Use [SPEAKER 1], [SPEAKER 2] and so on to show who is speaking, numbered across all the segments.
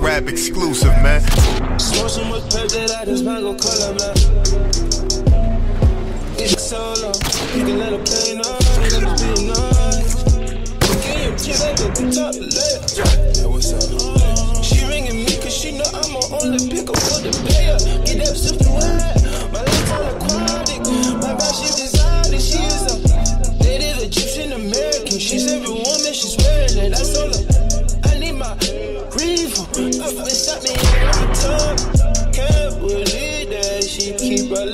[SPEAKER 1] Exclusive, man.
[SPEAKER 2] Smoke so much that I just might go. It's solo, you can let play be nice. Game, the top left. What's up? She ringing me cause she know I'm a only pick up for the player. Get. My aquatic. My back she decided she is a native Egyptian American. She's every woman, she's wearing it. That's all.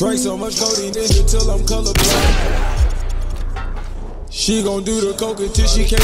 [SPEAKER 3] Drink so much codeine in till I'm colorblind. She gon' do the coke until she can't.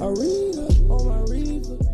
[SPEAKER 3] Arena on my reaver.